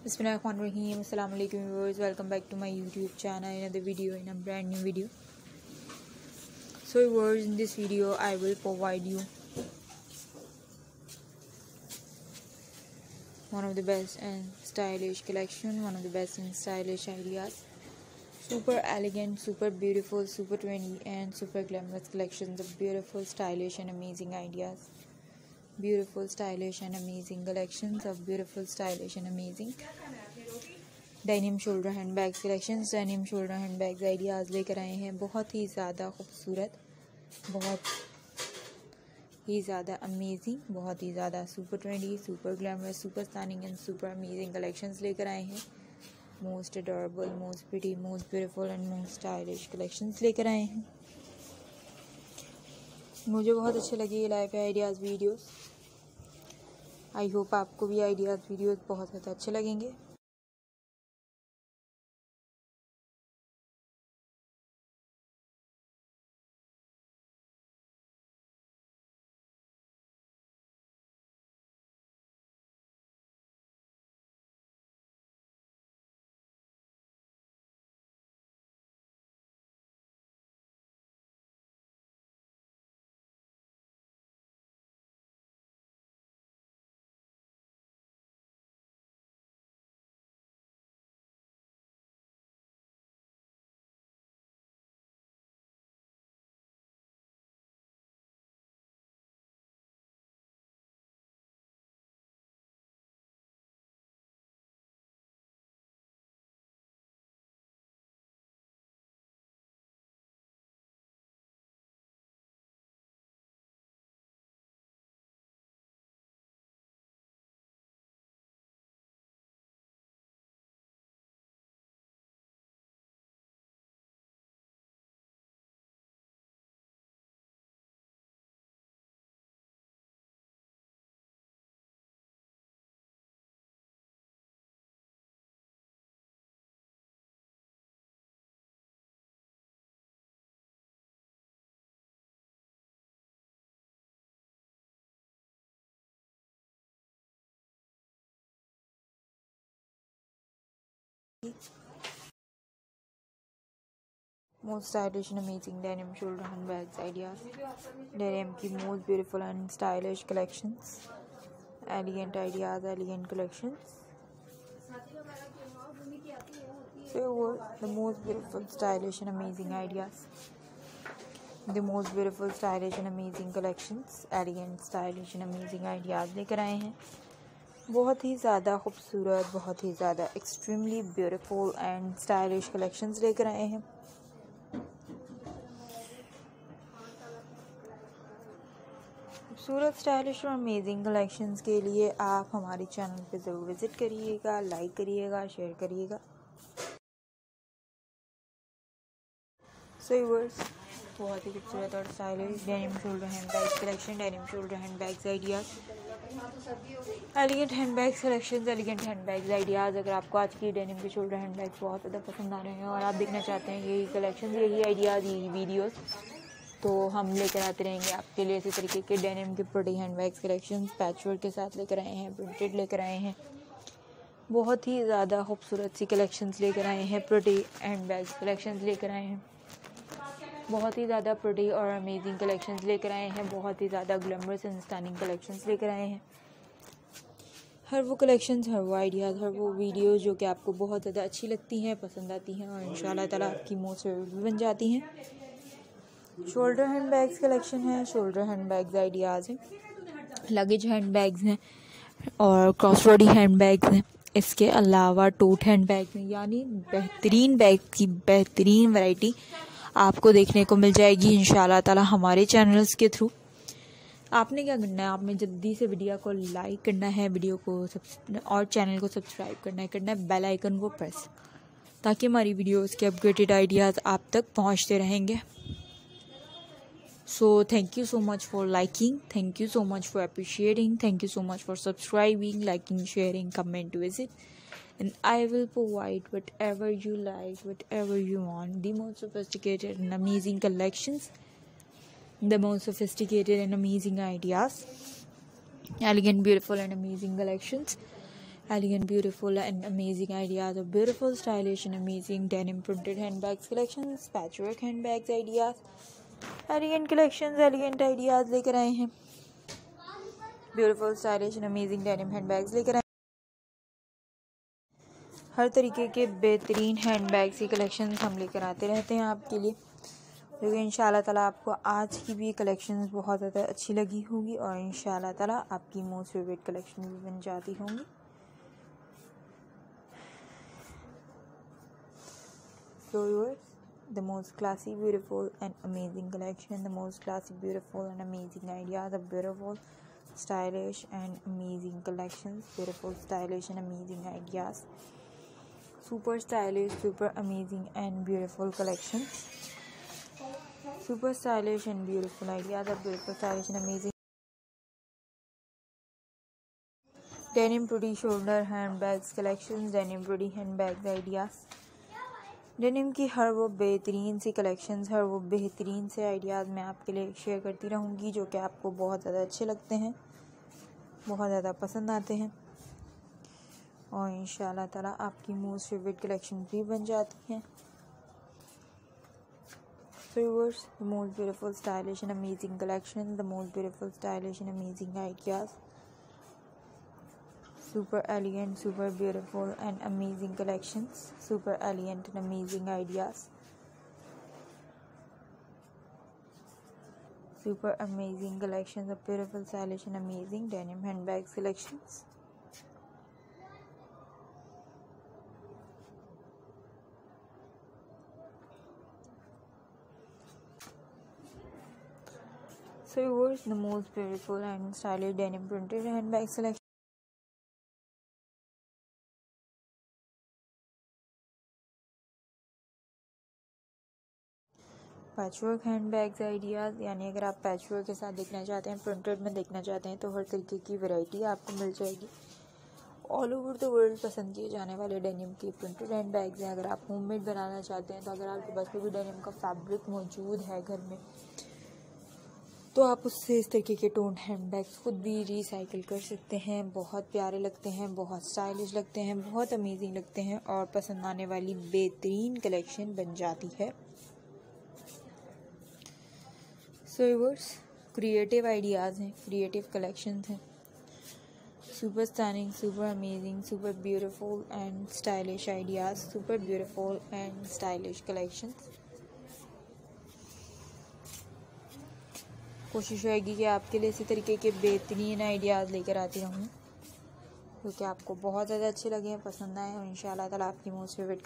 Bismillahirrahmanirrahim. Assalamu alaikum viewers. Welcome back to my YouTube channel. Another video in a brand new video. So viewers, in this video I will provide you one of the best and stylish collection, one of the best and stylish ideas. Super elegant, super beautiful, super trendy and super glamorous collections of beautiful, stylish and amazing ideas beautiful, stylish and amazing collections of beautiful, stylish and amazing denim shoulder hand bag collection denim shoulder hand bags ideas लेकर आए हैं। बहुत ही ज़्यादा खूबसूरत, बहुत ही ज़्यादा अमेजिंग बहुत ही ज़्यादा super trendy super glamorous super stunning and super amazing collections लेकर आए हैं। Most adorable most pretty most beautiful and most stylish collections लेकर आए हैं। मुझे बहुत अच्छे लगे ये life ideas videos I hope आपको भी आइडियाज़ वीडियोज़ बहुत ज़्यादा अच्छे लगेंगे। जाएगी most stylish and amazing denim shoulder hand bags ideas denim की most beautiful and stylish collection elegant ideas elegant collections so वो the most beautiful stylish and amazing ideas the most beautiful stylish and amazing collection elegant stylish and amazing ideas लेकर आए हैं बहुत ही ज़्यादा खूबसूरत, बहुत ही ज़्यादा extremely beautiful and stylish collections लेकर आए हैं। खूबसूरत स्टाइलिश और अमेजिंग कलेक्शंस के लिए आप हमारे चैनल पे ज़रूर विज़िट करिएगा लाइक करिएगा शेयर करिएगा। सो वर्स बहुत ही खूबसूरत और stylish denim shoulder hand bags collection denim shoulder hand bags ideas elegant hand bag collection elegant hand bags ideas अगर आपको आज की डेनिम के शोल्डर हैंड बैग्स बहुत ज़्यादा पसंद आ रहे हैं और आप देखना चाहते हैं यही कलेक्शन यही आइडियाज़ यही वीडियोस तो हम लेकर आते रहेंगे आपके लिए इसी तरीके के डेनिम के printed hand bags collection patchwork के साथ लेकर आए हैं प्रिंटेड लेकर आए हैं। बहुत ही ज़्यादा खूबसूरत सी कलेक्शंस लेकर आए हैं प्रोटी हैंड बैग्स कलेक्शंस लेकर आए हैं। बहुत ही ज़्यादा प्रोटी और अमेजिंग कलेक्शंस लेकर आए हैं, बहुत ही ज़्यादा ग्लैमरस एंड स्टनिंग कलेक्शंस लेकर आए हैं। हर वो कलेक्शंस हर वो आइडियाज़ हर वो वीडियोज़ जो कि आपको बहुत ज़्यादा अच्छी लगती हैं, पसंद आती हैं और इन ताला आपकी मोस्ट फेवरेट बन जाती हैं। शोल्डर हैंड बैग्स कलेक्शन है शोल्डर हैंड बैग्स आइडियाज़ हैं लगेज हैंड बैग्स हैं और क्रॉस बॉडी हैंड बैग्स हैं। इसके अलावा टोट हैंड बैग हैं, यानी बेहतरीन बैग की बेहतरीन वैरायटी आपको देखने को मिल जाएगी इन ताला, हमारे चैनल्स के थ्रू आपने क्या करना है? आपने जल्दी से वीडियो को लाइक करना है वीडियो को और चैनल को सब्सक्राइब करना है करना है बेल आइकन को प्रेस ताकि हमारी वीडियोस के अपग्रेडेड आइडियाज़ आप तक पहुँचते रहेंगे। So thank you so much for liking thank you so much for appreciating thank you so much for subscribing liking sharing comment visit and I will provide whatever you like, whatever you want. The most sophisticated and amazing collections, the most sophisticated and amazing ideas, elegant, beautiful, and amazing collections, elegant beautiful and amazing ideas of beautiful stylish and amazing denim printed handbags collections patchwork handbags ideas elegant collections elegant ideas लेकर आए हैं beautiful stylish and amazing denim handbags लेकर आए हर तरीके के बेहतरीन hand bag की collection हम लेकर आते रहते हैं आपके लिए। क्योंकि इन ताला आपको आज की भी कलेक्शन बहुत ज़्यादा अच्छी लगी होगी और इन ताला आपकी मोस्ट फेवरेट कलेक्शन भी बन जाती होंगी। So the most classy beautiful and amazing collection the most classy beautiful and amazing idea of beautiful stylish and amazing collections beautiful stylish and amazing ideas super stylish super amazing and beautiful collection super stylish and beautiful idea आप बिल्कुल stylish and amazing denim printed shoulder hand bag collection denim printed hand bags ideas denim की हर वो बेहतरीन सी collection हर वो बेहतरीन से ideas मैं आपके लिए शेयर करती रहूँगी, जो कि आपको बहुत ज़्यादा अच्छे लगते हैं, बहुत ज़्यादा पसंद आते हैं। और इन ताला आपकी मोस्ट फेवरेट कलेक्शन भी बन जाती हैं। फ्यूवर्स the most beautiful stylish and amazing collection the most beautiful stylish and amazing ideas super elegant super beautiful and amazing collection super elegant and amazing ideas super amazing collection beautiful stylish and amazing denim hand bag collections So yours the most beautiful and stylish denim printed handbag selection. Patchwork hand bags ideas यानी अगर आप patchwork के साथ देखना चाहते हैं printed में देखना चाहते हैं तो हर तरीके की वैरायटी आपको मिल जाएगी ऑल ओवर द वर्ल्ड पसंद किए जाने वाले डेनिम के प्रिंटेड हैंड बैग्स हैं अगर आप होममेड बनाना चाहते हैं तो अगर आपके पास कोई भी डेनिम का फैब्रिक मौजूद है घर में तो आप उससे इस तरीके के टोन हैंड बैग्स खुद भी रिसाइकिल कर सकते हैं। बहुत प्यारे लगते हैं, बहुत स्टाइलिश लगते हैं, बहुत अमेजिंग लगते हैं और पसंद आने वाली बेहतरीन कलेक्शन बन जाती है। सो यूवर्स क्रिएटिव आइडियाज़ हैं क्रिएटिव कलेक्शंस हैं। Super stunning super amazing super beautiful and stylish ideas super beautiful and stylish collections कोशिश रहेगी कि आपके लिए इसी तरीके के बेहतरीन आइडियाज़ लेकर आती रहूँ क्योंकि आपको बहुत ज़्यादा अच्छे लगे हैं, पसंद आए और इन शाला आपकी मोस्ट फेवरेट